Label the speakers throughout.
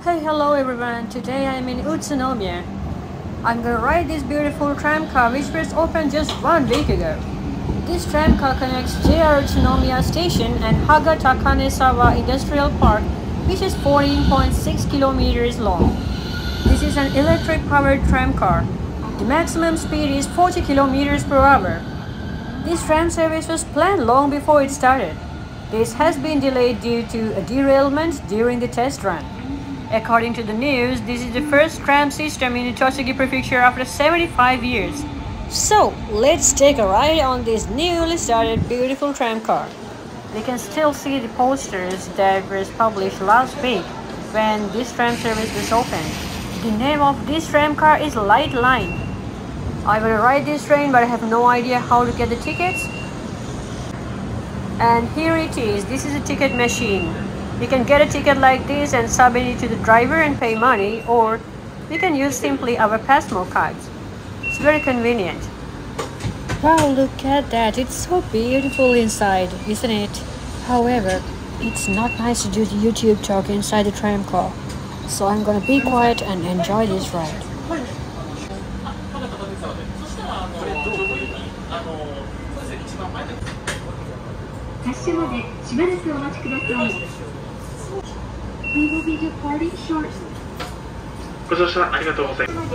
Speaker 1: Hey, hello everyone. Today I'm in Utsunomiya. I'm gonna ride this beautiful tram car which was opened just one week ago. This tram car connects JR Utsunomiya Station and Haga Takanesawa Industrial Park which is 14.6 kilometers long. This is an electric powered tram car. The maximum speed is 40 kilometers per hour. This tram service was planned long before it started. This has been delayed due to a derailment during the test run. According to the news, this is the first tram system in Tochigi Prefecture after 75 years. So, let's take a ride on this newly started beautiful tram car. We can still see the posters that was published last week when this tram service was opened. The name of this tram car is Light Line. I will ride this train but I have no idea how to get the tickets. And here it is, this is a ticket machine. You can get a ticket like this and submit it to the driver and pay money or you can use simply our PASMO cards. It's very convenient. Wow, look at that. It's so beautiful inside, isn't it? However, it's not nice to do the YouTube talk inside the tram car. So I'm gonna be quiet and enjoy this ride.
Speaker 2: 発車
Speaker 3: ご乗車ありがとうございます。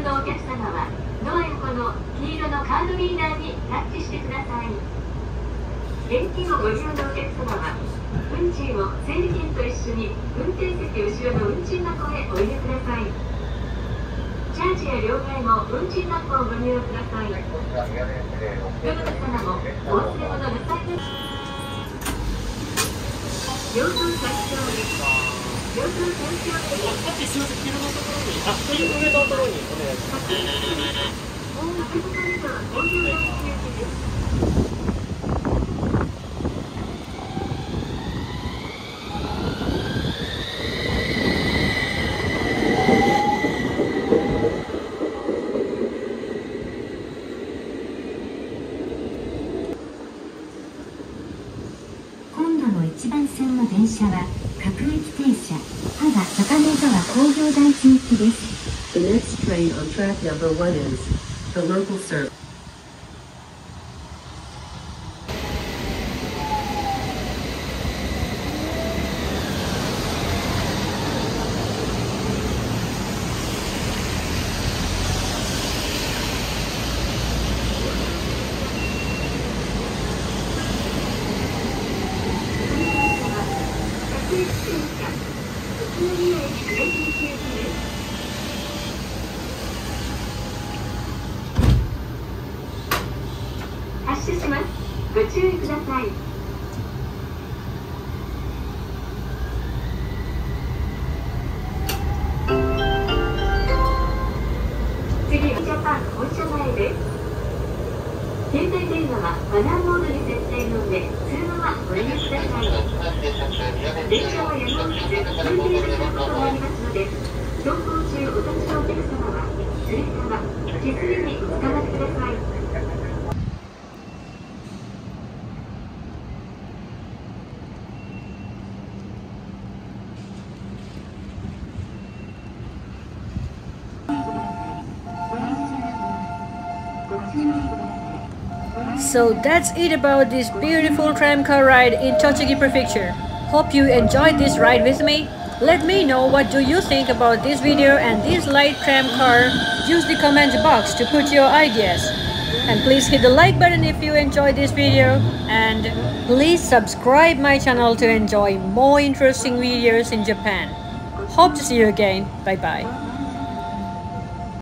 Speaker 2: のお客様はドア横の黄色のカードリーダーにタッチしてください。現金をご利用のお客様は運賃を整理券と一緒に運転席後ろの運賃箱へお入れください。チャージや両替も運賃箱をご入力ください。どなた様もお忘れ物なさいます両方最小です今度の一番線の電車は。各駅停車羽賀高根沢工業団地行きです
Speaker 4: The next train on track number one is the local service.
Speaker 2: 携帯電話はマナーモードに設定の上通話はご利用ください電車はやむを得ず運転することもありますので走行中お立ちのお客様はつり革手すりにお使わせください。
Speaker 1: So that's it about this beautiful tramcar ride in Tochigi Prefecture. Hope you enjoyed this ride with me. Let me know what do you think about this video and this light tram car. Use the comment box to put your ideas. And please hit the like button if you enjoyed this video. And please subscribe my channel to enjoy more interesting videos in Japan. Hope to see you again. Bye bye.